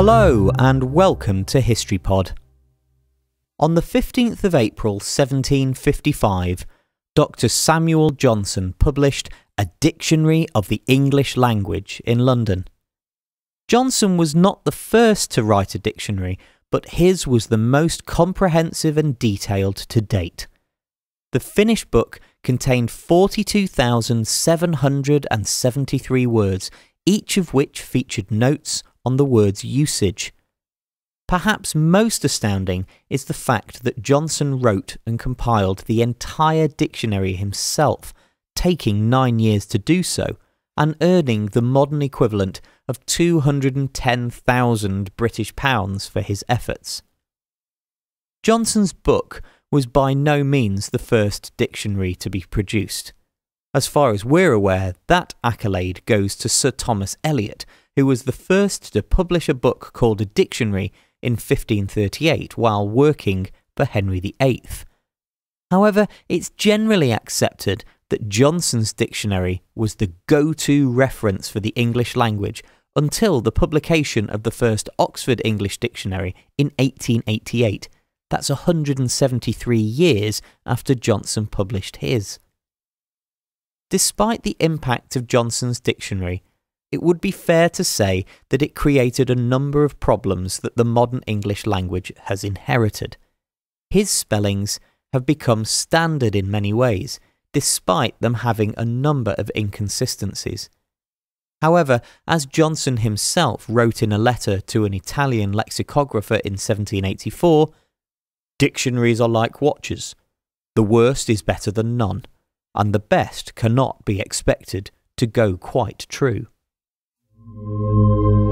Hello and welcome to HistoryPod. On the 15th of April 1755, Dr. Samuel Johnson published A Dictionary of the English Language in London. Johnson was not the first to write a dictionary, but his was the most comprehensive and detailed to date. The finished book contained 42,773 words, each of which featured notes on the word's usage. Perhaps most astounding is the fact that Johnson wrote and compiled the entire dictionary himself, taking nine years to do so, and earning the modern equivalent of 210,000 British pounds for his efforts. Johnson's book was by no means the first dictionary to be produced. As far as we're aware, that accolade goes to Sir Thomas Elyot, who was the first to publish a book called a dictionary in 1538 while working for Henry VIII. However, it's generally accepted that Johnson's dictionary was the go to reference for the English language until the publication of the first Oxford English Dictionary in 1888. That's 173 years after Johnson published his. Despite the impact of Johnson's dictionary, it would be fair to say that it created a number of problems that the modern English language has inherited. His spellings have become standard in many ways, despite them having a number of inconsistencies. However, as Johnson himself wrote in a letter to an Italian lexicographer in 1784, dictionaries are like watches. The worst is better than none, and the best cannot be expected to go quite true. Música